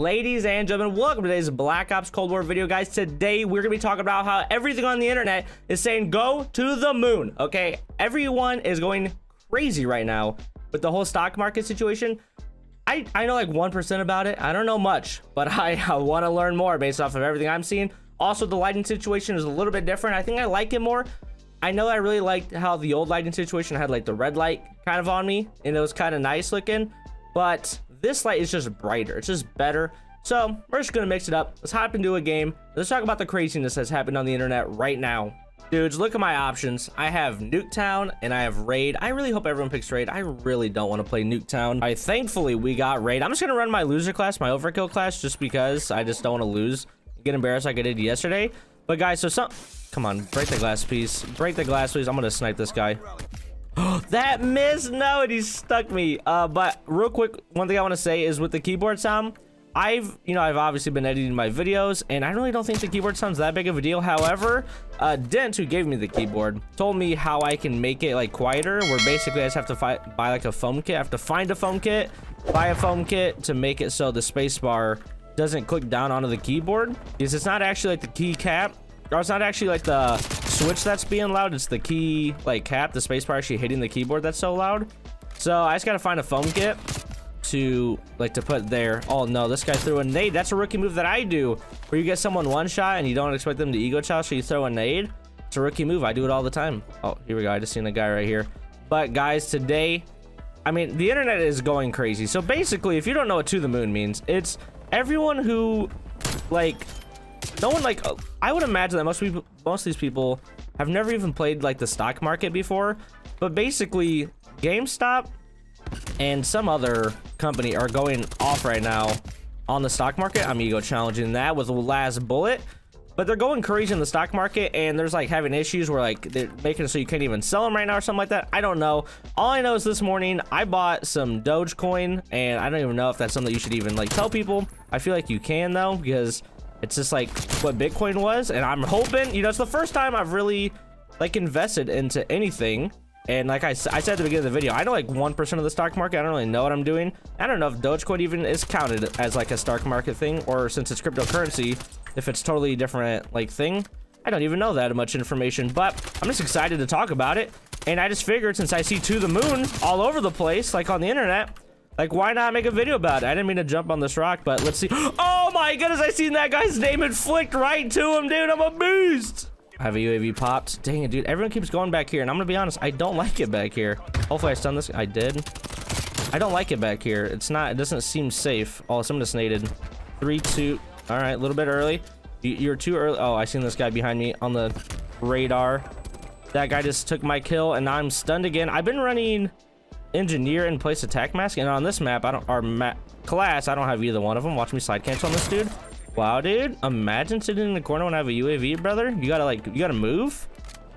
Ladies and gentlemen, welcome to today's Black Ops Cold War video, guys. Today, we're going to be talking about how everything on the internet is saying go to the moon, okay? Everyone is going crazy right now with the whole stock market situation. I, I know like 1% about it. I don't know much, but I, I want to learn more based off of everything I'm seeing. Also, the lighting situation is a little bit different. I think I like it more. I know I really liked how the old lighting situation had like the red light kind of on me, and it was kind of nice looking, but this light is just brighter. It's just better. So we're just to mix it up. Let's hop into a game. Let's talk about the craziness that's happened on the internet right now. Dudes, look at my options. I have Nuketown and I have Raid. I really hope everyone picks Raid. I really don't want to play Nuketown. I thankfully we got Raid. I'm just to run my loser class, my overkill class, just because I just don't want to lose. Get embarrassed like I did yesterday. But guys, so some... Come on, break the glass piece. Break the glass, please. I'm to snipe this guy. that missed no and he stuck me. Uh but real quick one thing i want to say is with the keyboard sound i've you know i've obviously been editing my videos and i really don't think the keyboard sounds that big of a deal. However uh dent who gave me the keyboard told me how i can make it like quieter where basically i just have to fight, buy like a foam kit. I have to find a foam kit buy a foam kit to make it so the spacebar doesn't click down onto the keyboard because it's not actually like the key cap or it's not actually like the switch that's being loud. It's the key, like, cap, the spacebar actually hitting the keyboard that's so loud. So I just gotta find a foam kit to, like, to put there. Oh, no, this guy threw a nade. That's a rookie move that I do, where you get someone one shot and you don't expect them to ego chow, so you throw a nade. It's a rookie move. I do it all the time. Oh, here we go. I just seen a guy right here. But, guys, today, I mean, the internet is going crazy. So, basically, if you don't know what to the moon means, it's everyone who, like, no one like i would imagine that most people most of these people have never even played like the stock market before. But basically gamestop and some other company are going off right now on the stock market. I'm ego challenging that with the last bullet. But they're going crazy in the stock market and there's like having issues where like they're making it so you can't even sell them right now or something like that. I don't know. All i know is this morning i bought some dogecoin and i don't even know if that's something you should even like tell people. I feel like you can though because it's just like what Bitcoin was. And I'm hoping, you know, it's the first time I've really like invested into anything. And like I, I said at the beginning of the video, I know like 1% of the stock market. I don't really know what I'm doing. I don't know if Dogecoin even is counted as like a stock market thing or since it's cryptocurrency, if it's totally different like thing. I don't even know that much information, but I'm just excited to talk about it. And I just figured since I see to the moon all over the place, like on the internet, like, why not make a video about it? I didn't mean to jump on this rock, but let's see. Oh my goodness, I seen that guy's name and flicked right to him, dude. I'm a beast. I have a UAV popped. Dang it, dude. Everyone keeps going back here, and I'm gonna be honest, I don't like it back here. Hopefully I stun this. I did. I don't like it back here. It's not, it doesn't seem safe. Oh, someone just naded. Three, two. All right, a little bit early. You're too early. Oh, I seen this guy behind me on the radar. That guy just took my kill, and I'm stunned again. I've been running engineer and place attack mask and on this map i don't our map class i don't have either one of them. Watch me side cancel on this dude. Wow dude. Imagine sitting in the corner when i have a uav brother. You gotta like you gotta move?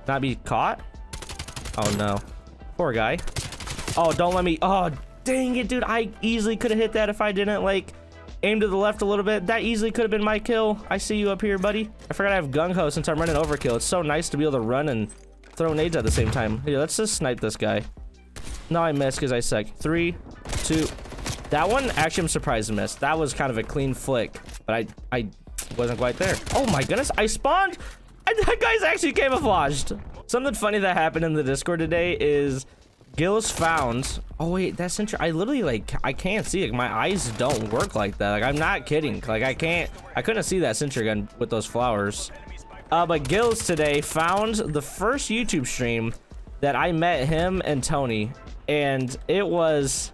Not be caught? Oh no. Poor guy. Oh don't let me oh dang it dude. I easily could have hit that if i didn't like aim to the left a little bit. That easily could have been my kill. I see you up here buddy. I forgot i have gung ho since i'm running overkill. It's so nice to be able to run and throw nades at the same time. Let's just snipe this guy no, I missed because I suck. Three, two. That one, actually, I'm surprised I missed. That was kind of a clean flick, but I, I wasn't quite there. Oh my goodness, I spawned. That guy's actually camouflaged. Something funny that happened in the Discord today is Gills found. Oh wait, that's interesting. I literally like I can't see it. My eyes don't work like that. Like I'm not kidding. Like I can't. I couldn't see that sentry gun with those flowers. Uh, but Gills today found the first YouTube stream that I met him and Tony and it was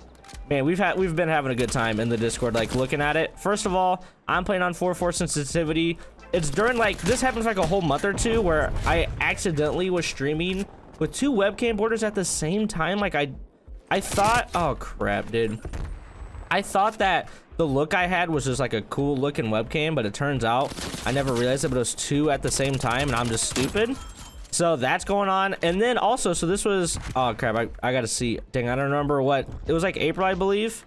man we've had we've been having a good time in the discord like looking at it. First of all i'm playing on 4-4 sensitivity. It's during like this happens like a whole month or two where i accidentally was streaming with two webcam borders at the same time. Like i i thought oh crap dude. I thought that the look i had was just like a cool looking webcam but it turns out i never realized it but it was two at the same time and i'm just stupid so that's going on. And then also, so this was, oh crap, I, I gotta see. Dang, I don't remember what, it was like April, I believe.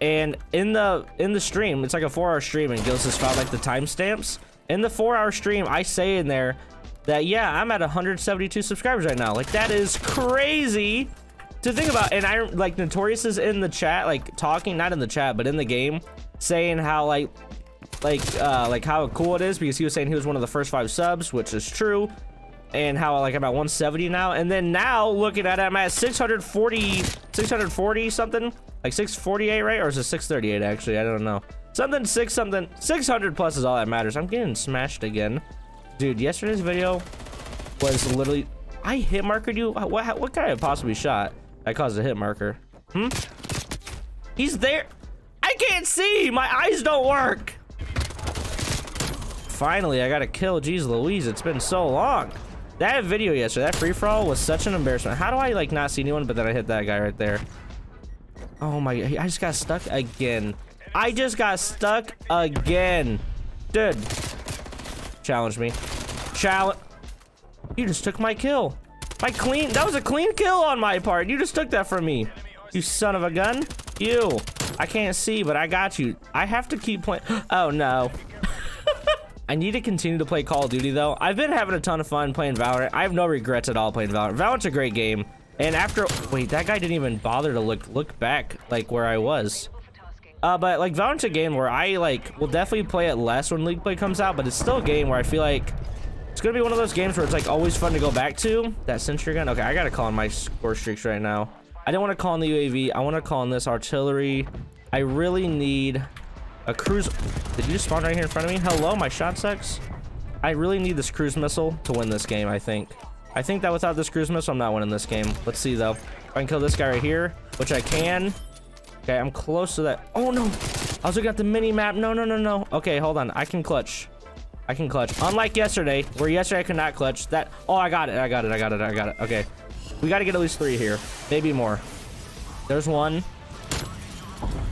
And in the in the stream, it's like a four hour stream and Gillis has found like the timestamps. In the four hour stream, I say in there that, yeah, I'm at 172 subscribers right now. Like that is crazy to think about. And I like Notorious is in the chat, like talking, not in the chat, but in the game. saying how like like uh like how cool it is because he was saying he was one of the first five subs which is true and how like i'm at 170 now. And then now looking at it i'm at 640 640 something? Like 648 right? Or is it 638 actually? I don't know. Something six something 600 plus is all that matters. I'm getting smashed again. Dude yesterday's video was literally i hit markered you what what kind of possibly shot that caused a hit marker? Hmm? He's there. I can't see. My eyes don't work. Finally, I got a kill. Jeez Louise, it's been so long. That video yesterday, that free-for-all was such an embarrassment. How do I, like, not see anyone, but then I hit that guy right there? Oh my, I just got stuck again. I just got stuck again. Dude. Challenge me. Challenge. You just took my kill. My clean, that was a clean kill on my part. You just took that from me. You son of a gun. You. I can't see, but I got you. I have to keep playing. Oh no. I need to continue to play Call of Duty though. I've been having a ton of fun playing Valorant. I have no regrets at all playing Valorant. Valorant's a great game. And after, wait, that guy didn't even bother to look look back like where I was. Uh, but like Valorant's a game where I like will definitely play it less when League Play comes out, but it's still a game where I feel like it's gonna be one of those games where it's like always fun to go back to. That sentry gun. Okay, I gotta call on my score streaks right now. I didn't want to call in the UAV. I want to call in this artillery. I really need a cruise... Did you spawn right here in front of me? Hello, my shot sucks. I really need this cruise missile to win this game, I think. I think that without this cruise missile, I'm not winning this game. Let's see, though. I can kill this guy right here, which I can. Okay, I'm close to that. Oh, no. I looking at the mini map. No, no, no, no. Okay, hold on. I can clutch. I can clutch. Unlike yesterday, where yesterday I could not clutch. That. Oh, I got it. I got it. I got it. I got it. Okay. We got to get at least three here. Maybe more. There's one.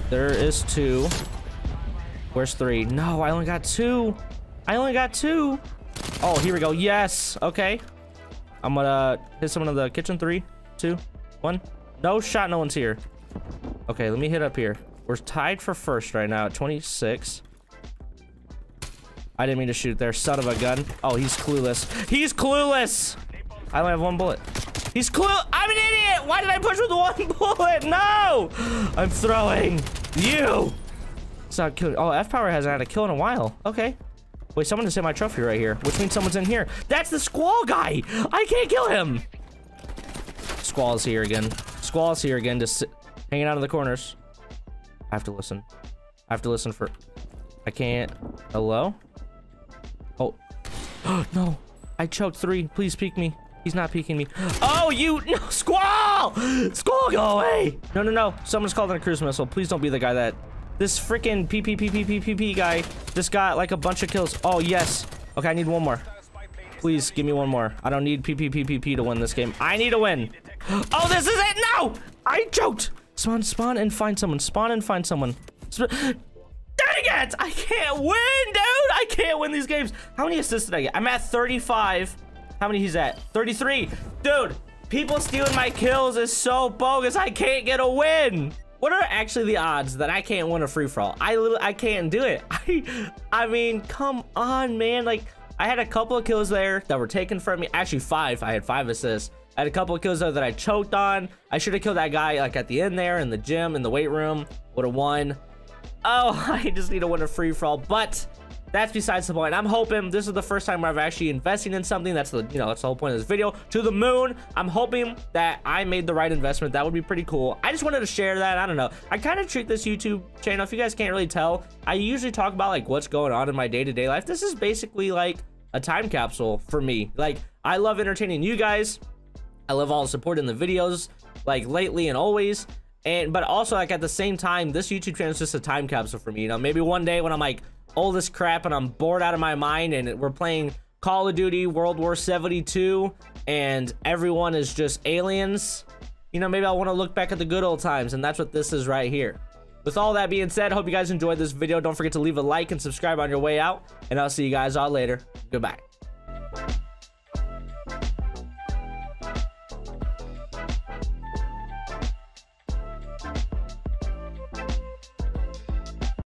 There is two. Where's three? No, I only got two. I only got two. Oh, here we go. Yes. Okay. I'm gonna hit someone in the kitchen. Three, two, one. No shot. No one's here. Okay, let me hit up here. We're tied for first right now at 26. I didn't mean to shoot there. Son of a gun. Oh, he's clueless. He's clueless. I only have one bullet. He's clue. I'm an idiot. Why did I push with one bullet? No. I'm throwing. You. It's not killing. Oh, F Power hasn't had a kill in a while. Okay. Wait, someone just hit my trophy right here, which means someone's in here. That's the Squall guy. I can't kill him. Squall's here again. Squall's here again, just hanging out in the corners. I have to listen. I have to listen for... I can't... Hello? Oh. no. I choked three. Please peek me. He's not peeking me. Oh, you... No, Squall! Squall, go away! No, no, no. Someone's called a cruise missile. Please don't be the guy that this freaking PPPPPP guy just got like a bunch of kills. Oh, yes. Okay, I need one more. Please give me one more. I don't need PPPPP to win this game. I need to win. Oh, this is it. No, I choked. Spawn, spawn, and find someone. Spawn and find someone. Sp Dang it! I can't win, dude! I can't win these games. How many assists did I get? I'm at 35. How many he's at? 33. Dude, people stealing my kills is so bogus. I can't get a win. What are actually the odds that I can't win a free-for-all? I I can't do it. I, I mean, come on, man. Like, I had a couple of kills there that were taken from me. Actually, five. I had five assists. I had a couple of kills there that I choked on. I should have killed that guy, like, at the end there in the gym, in the weight room. Would have won. Oh, I just need to win a free-for-all. But that's besides the point. I'm hoping this is the first time I've actually investing in something. That's the, you know, that's the whole point of this video. To the moon. I'm hoping that I made the right investment. That would be pretty cool. I just wanted to share that. I don't know. I kind of treat this YouTube channel, if you guys can't really tell, I usually talk about like what's going on in my day-to-day -day life. This is basically like a time capsule for me. Like, I love entertaining you guys. I love all the support in the videos, like lately and always and but also like at the same time this youtube channel is just a time capsule for me you know maybe one day when i'm like all this crap and I'm bored out of my mind and we're playing Call of Duty World War 72 and everyone is just aliens, you know, maybe I want to look back at the good old times and that's what this is right here. With all that being said, hope you guys enjoyed this video. Don't forget to leave a like and subscribe on your way out and I'll see you guys all later. Goodbye.